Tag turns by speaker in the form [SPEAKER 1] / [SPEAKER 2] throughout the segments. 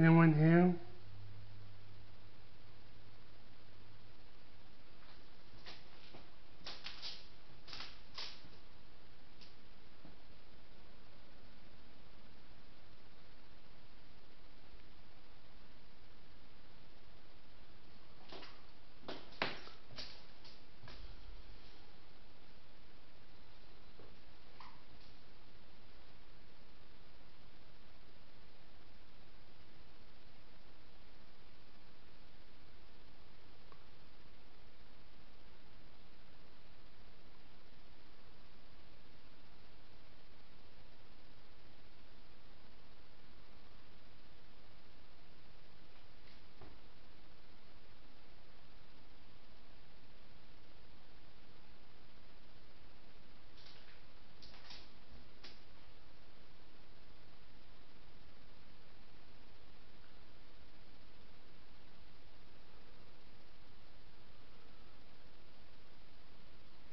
[SPEAKER 1] Anyone here?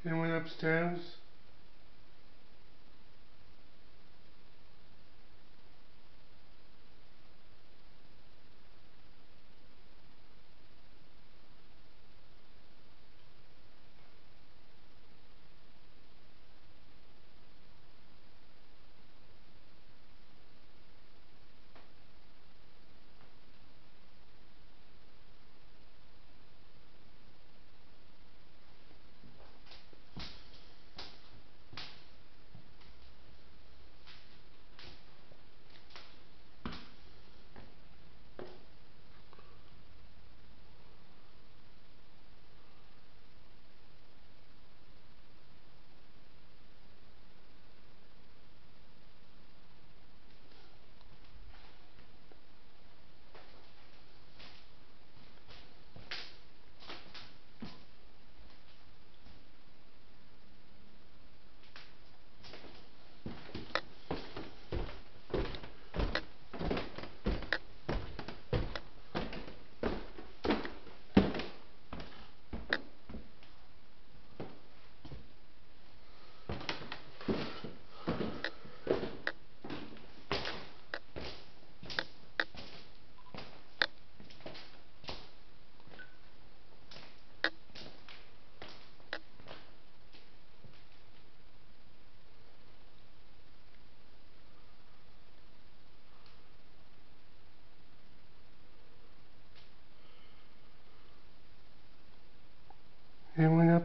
[SPEAKER 1] Anyone upstairs?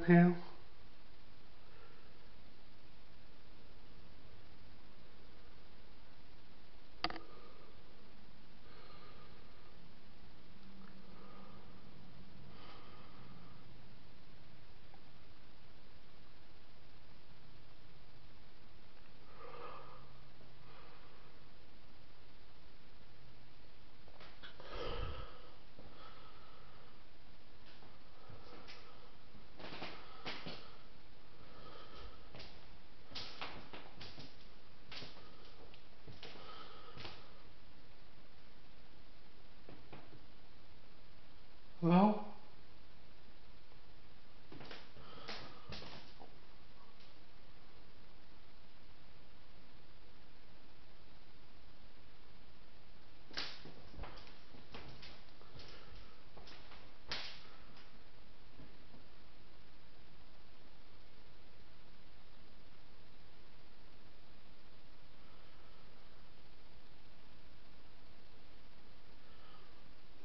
[SPEAKER 1] Anyone up here? Hello?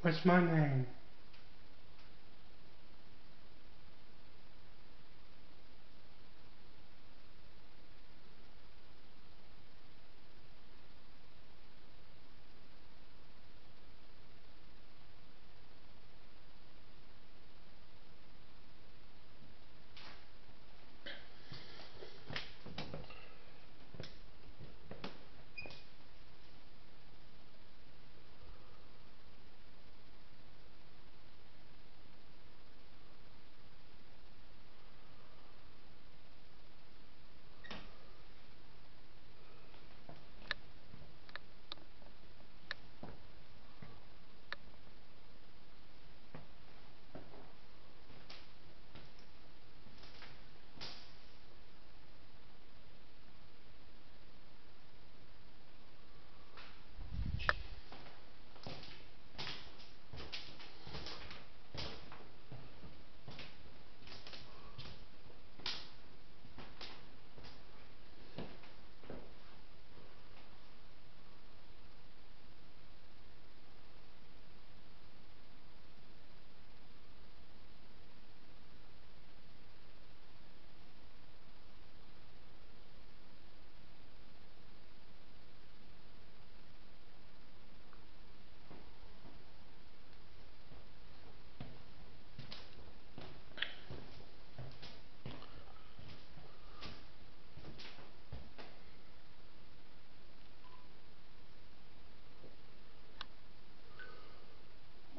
[SPEAKER 1] What's my name?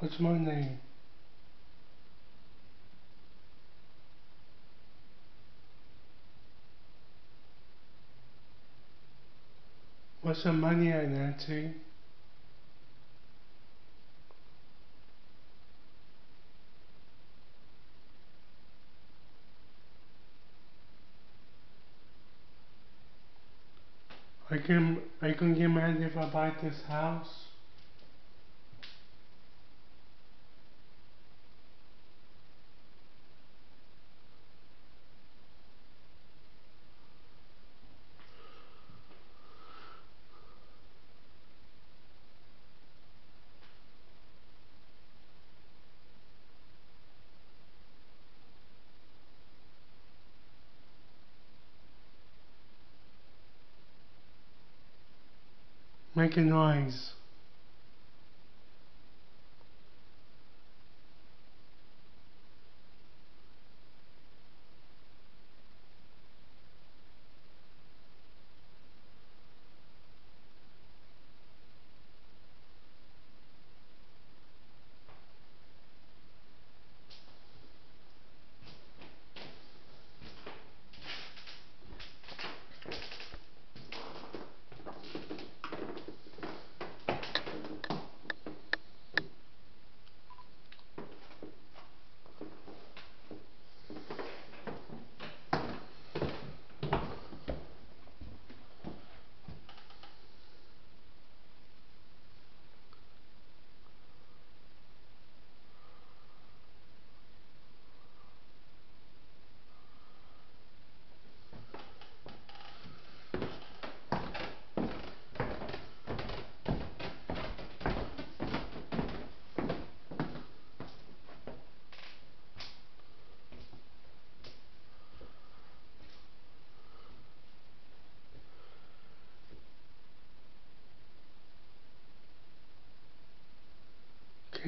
[SPEAKER 1] What's my name? What's the money at, Nancy? I can I can get mad if I buy this house. Make a noise.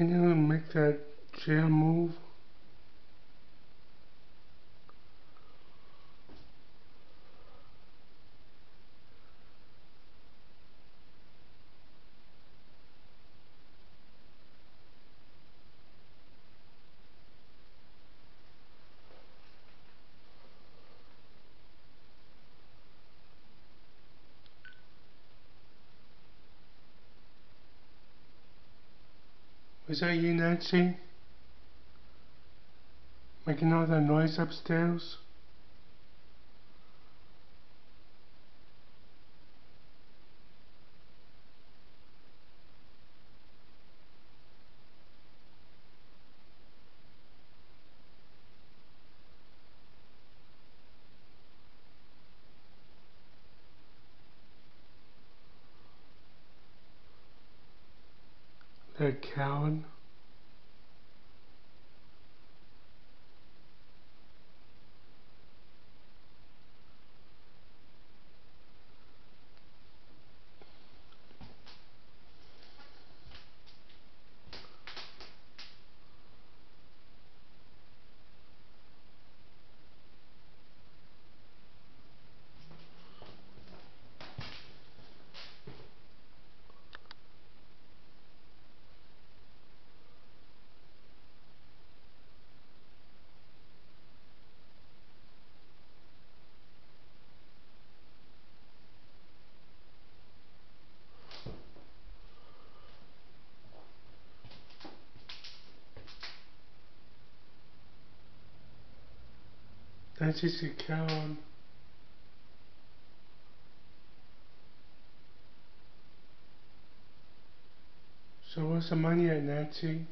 [SPEAKER 1] Can you make that chair move? That you, Nancy? Making all that noise upstairs? Ed Cowan. That. Nancy's a coward. So what's the money at, Nancy?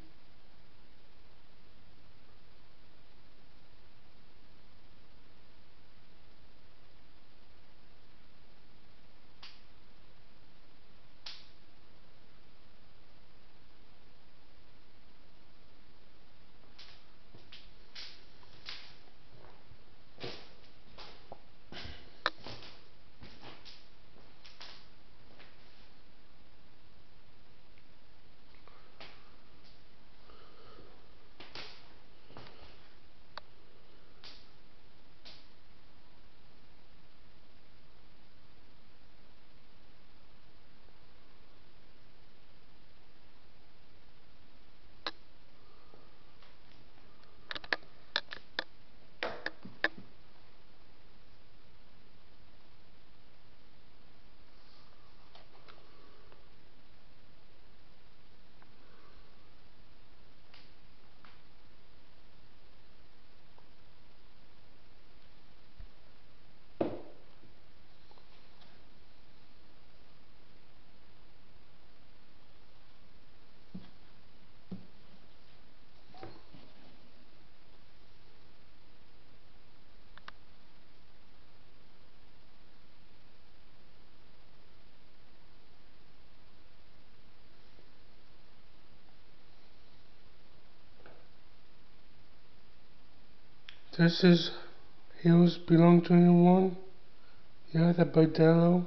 [SPEAKER 1] This is Hills Belong to Anyone? Yeah, the Bordello.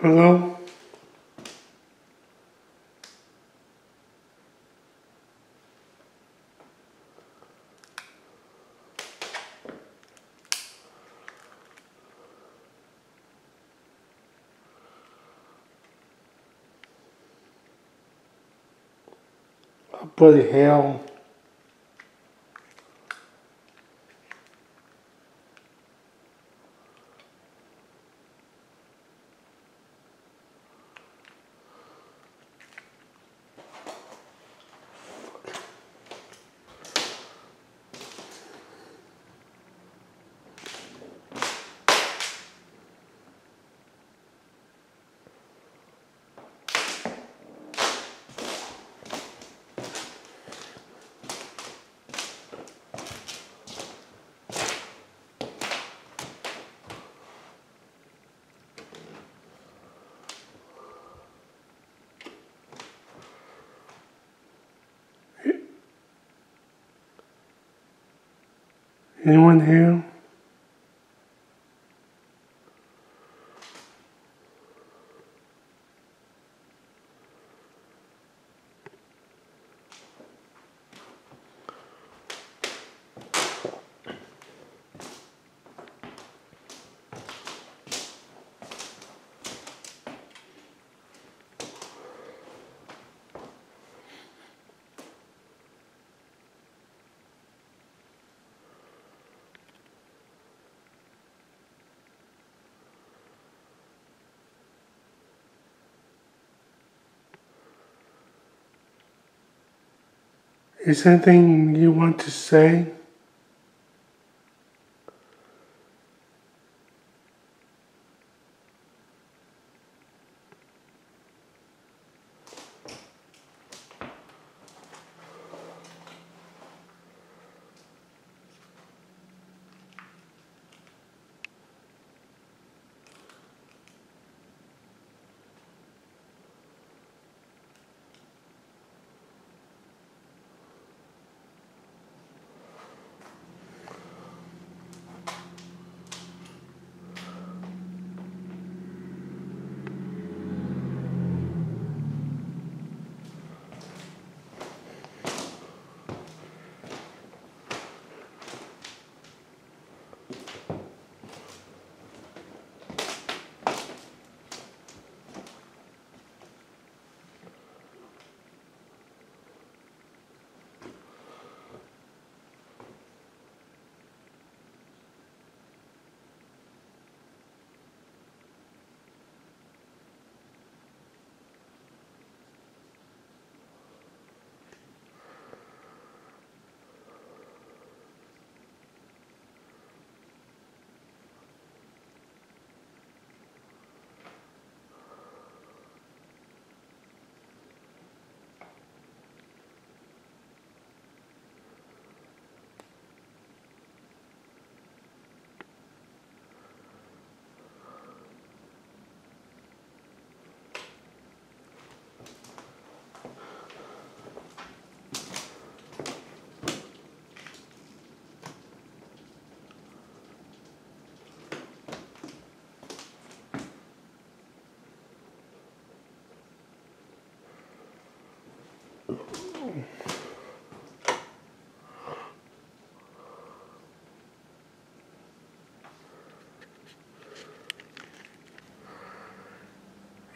[SPEAKER 1] Hello? Bloody hell. Anyone here? Is there anything you want to say?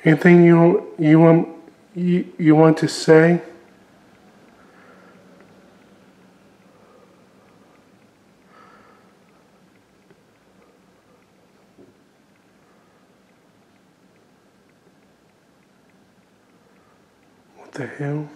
[SPEAKER 1] Anything you you want you, you want to say? What the hell?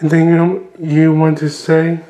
[SPEAKER 1] Anything you, want to say?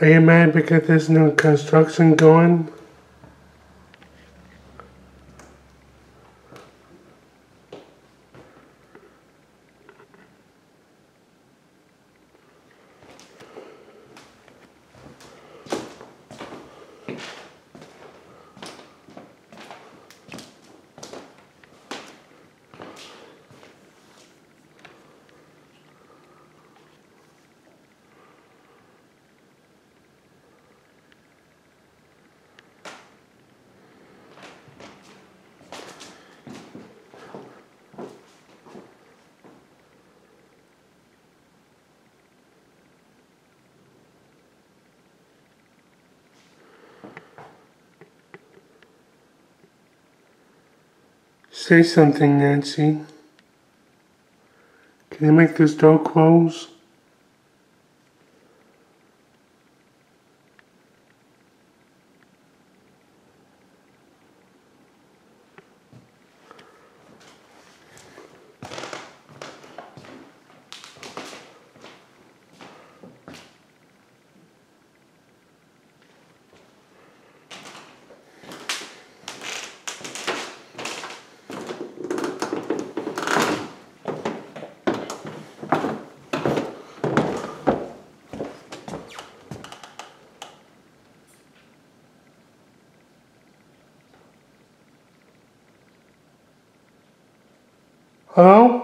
[SPEAKER 1] Are you mad because there's no construction going? Say something, Nancy. Can you make this door close? Hello?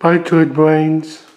[SPEAKER 1] Bye, good brains.